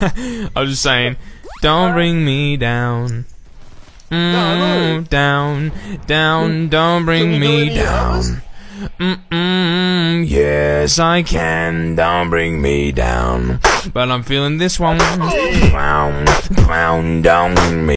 I was just saying, don't bring me down. Mm, down, down, don't bring me down. Mm-mm, yes, I can. Don't bring me down. But I'm feeling this one. Down, down, don't me